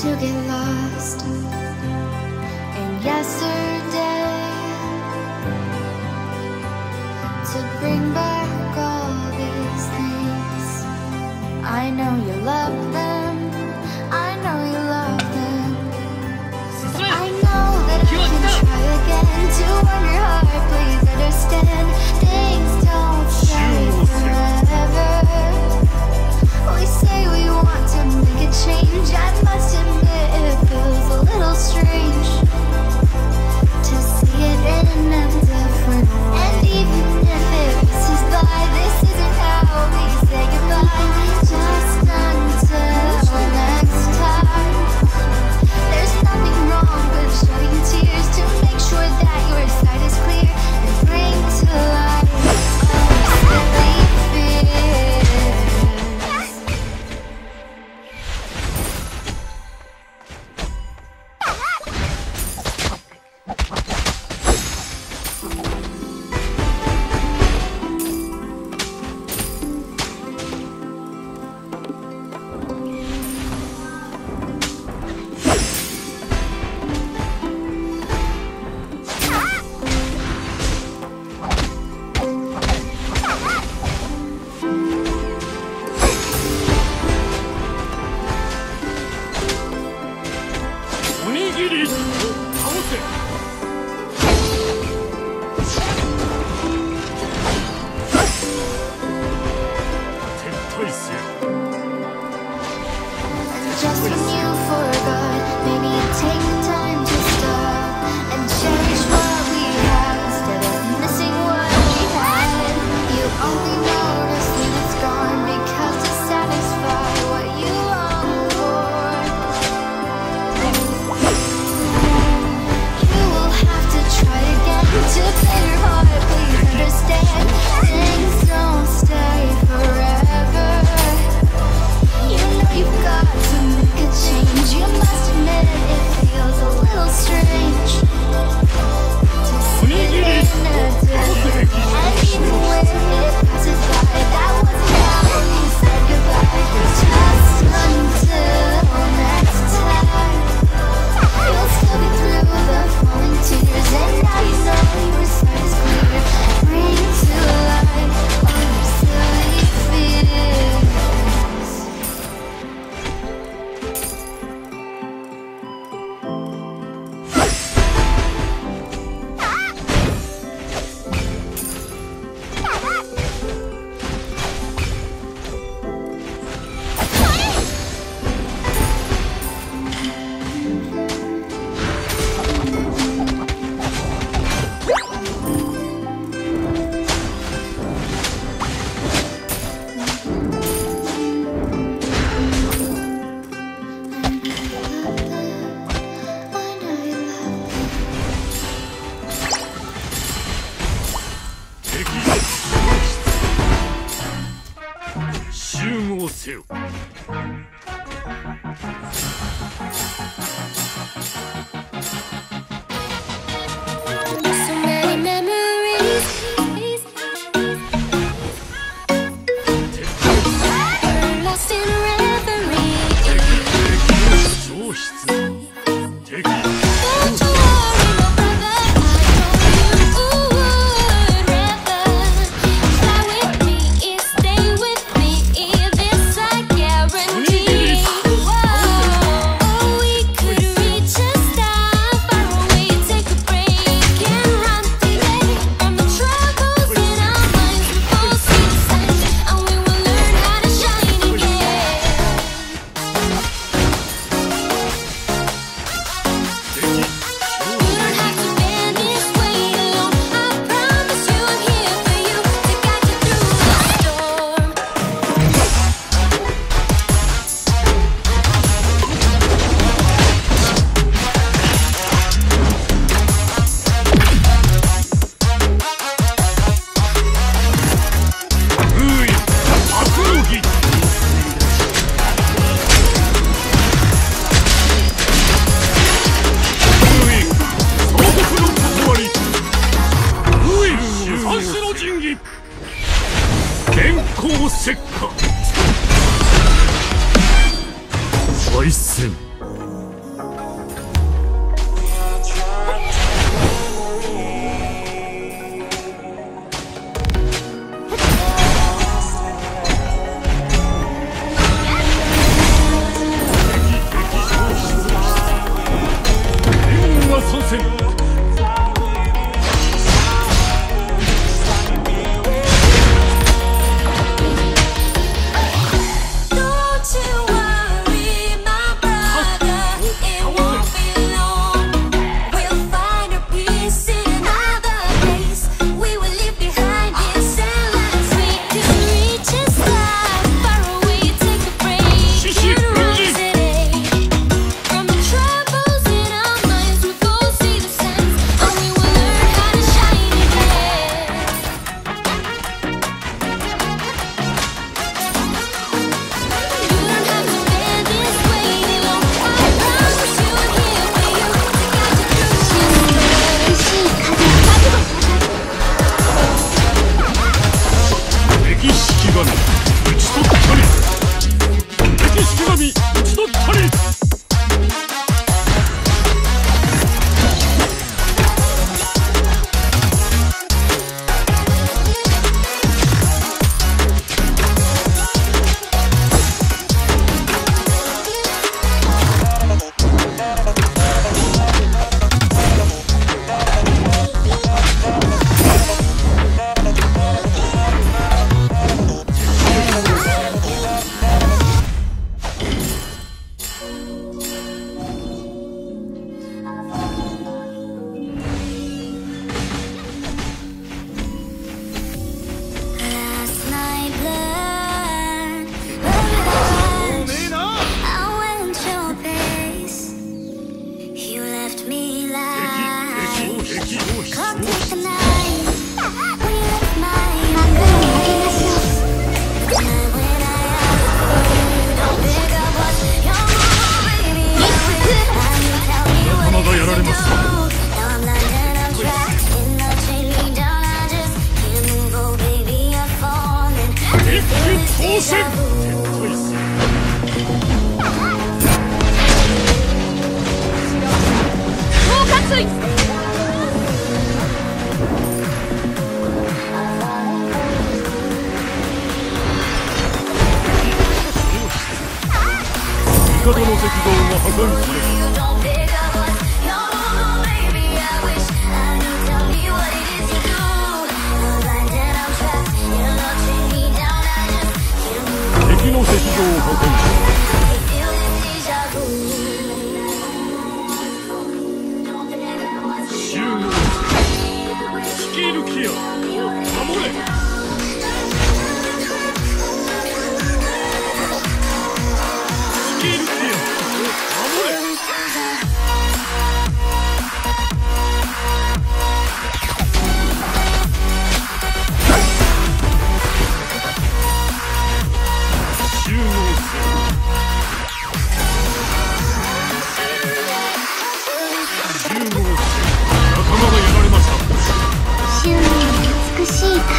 to get lost.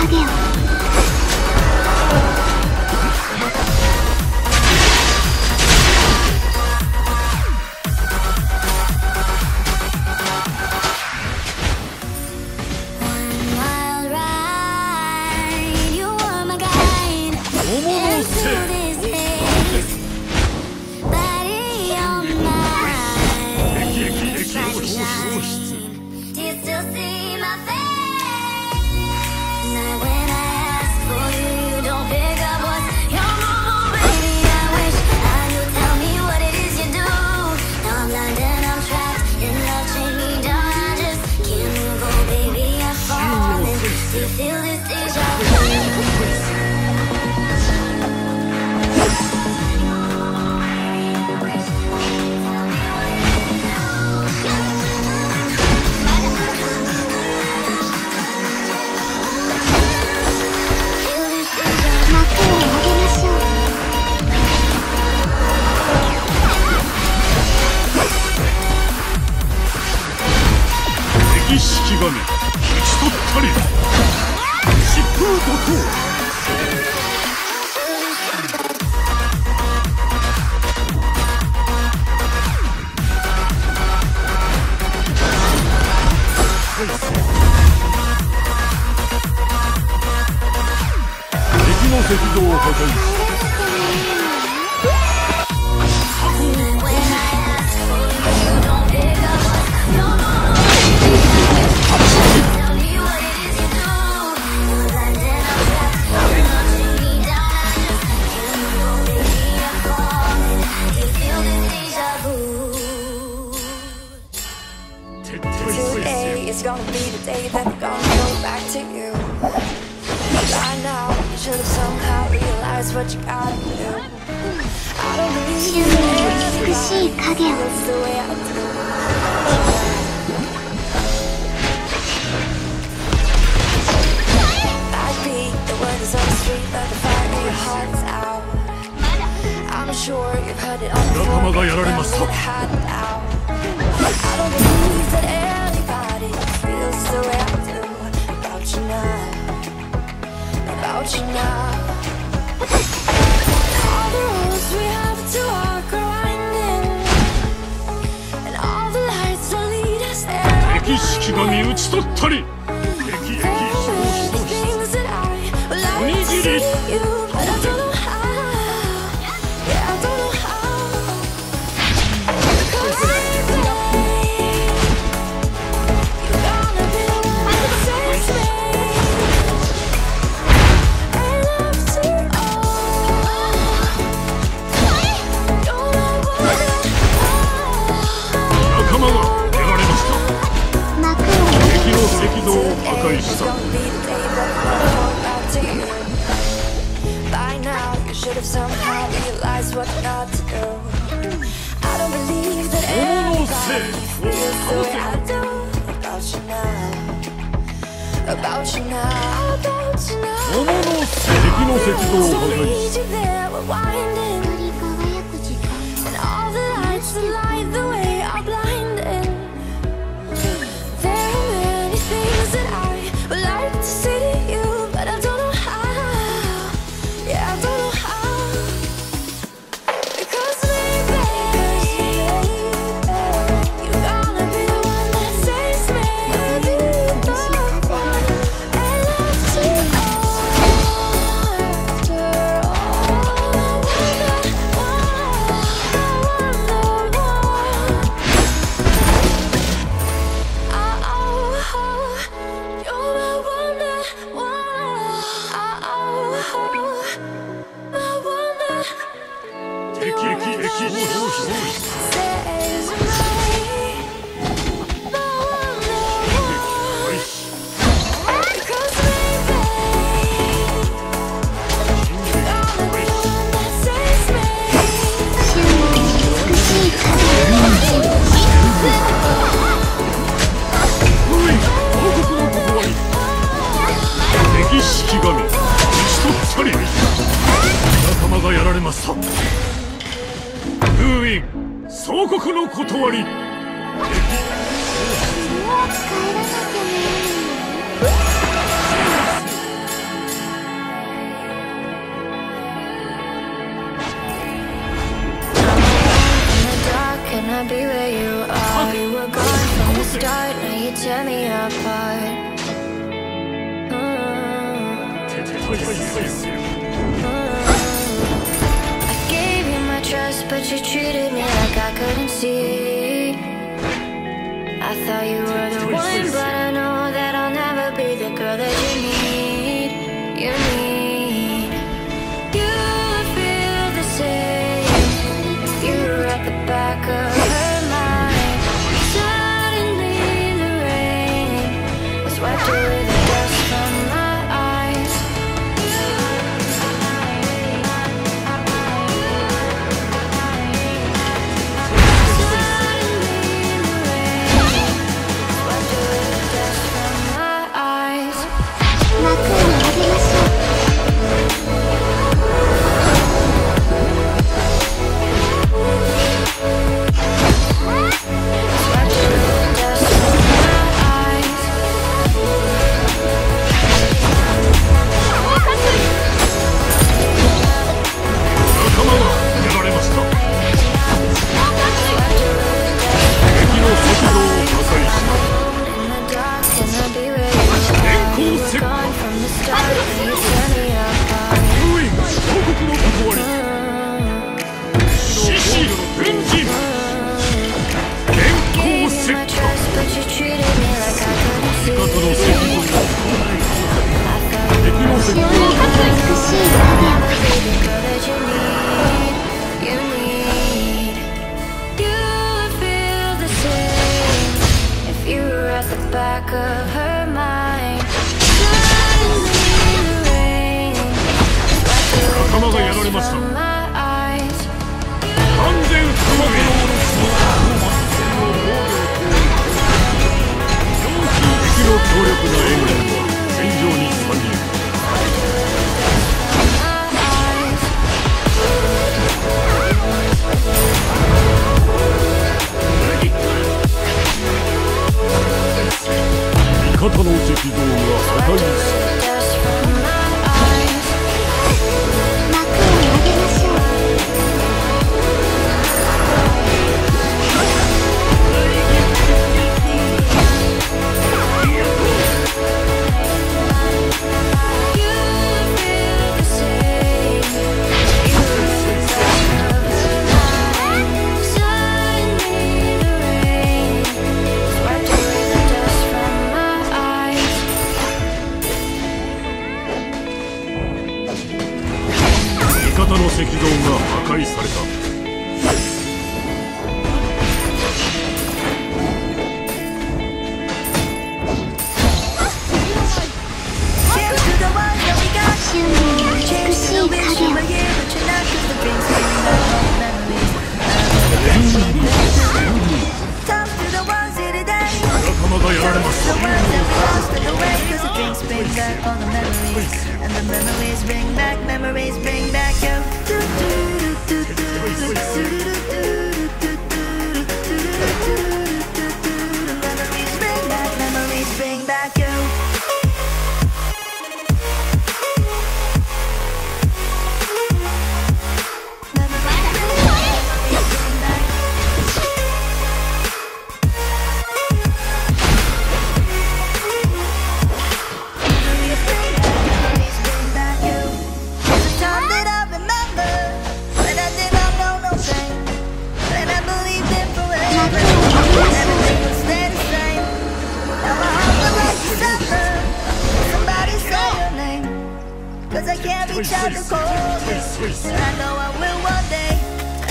あげ。とったり。should have somehow realized what not to do. I don't believe that feels the way I do about you now. About you now. About you now. The words that we lost in the way Cause it brings, brings back all the memories. And the memories bring back, memories bring back. You Cause I can't reach out to call And I know I will one day.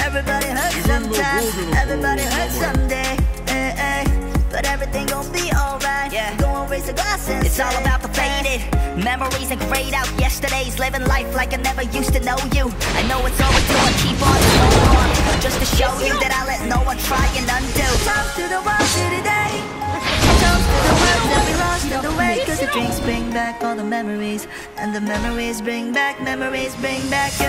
Everybody hurts sometimes Everybody hurts someday. Eh, eh. But everything gon' be alright Yeah. Go and raise a glass and It's all about the faded memories and grayed out yesterdays. Living life like I never used to know you. I know it's overdue. I keep on going on just to show you that I let no one try and undo. Toast to the world to today Toast to the words that we lost on the way Cause the drinks bring back all the memories And the memories bring back, memories bring back you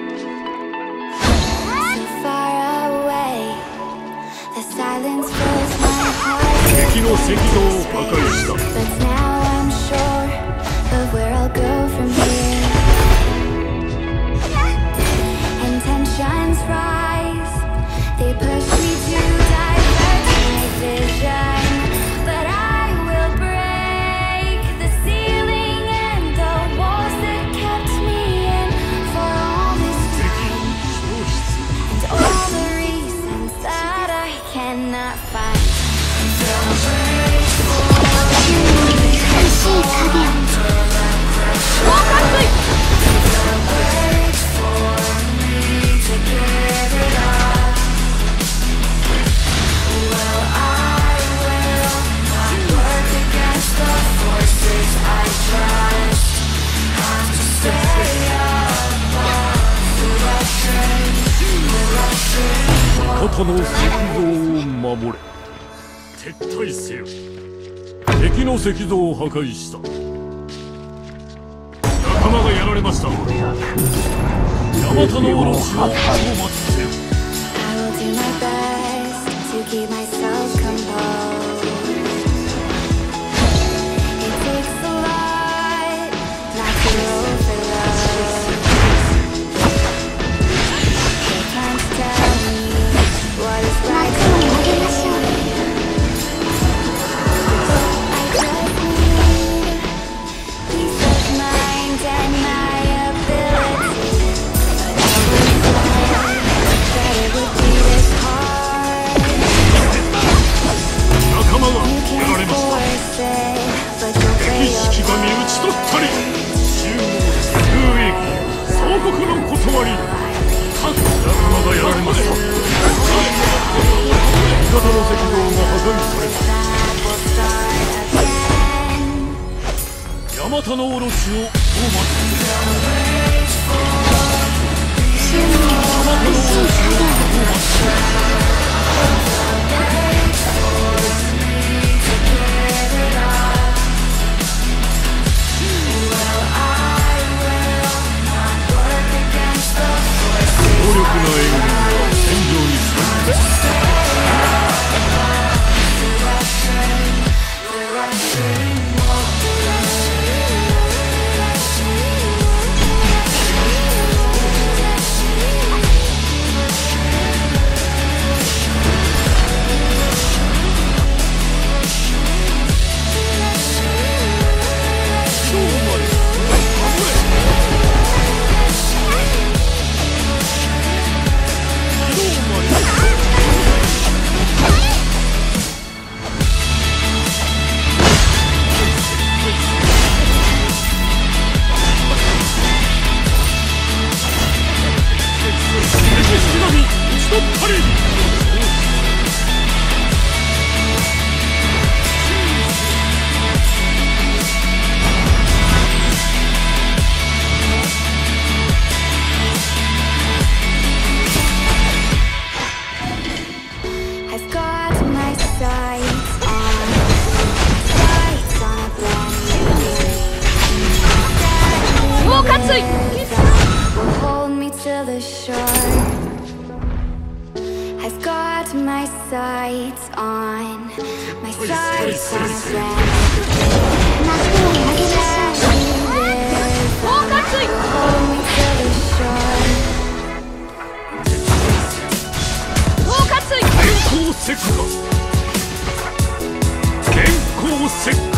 敵の赤道を破壊したの石像を守れ。撤退せよ。敵の石像を破壊した。仲間がやられました。ヤマタのオロチを討伐せよ去り集合空駅総国の断り各仲間がやられました味方の赤道が破壊されたヤマタのオロしを討つヤマタのオロチを討つ Yeah. sights on. My sights on. Sick!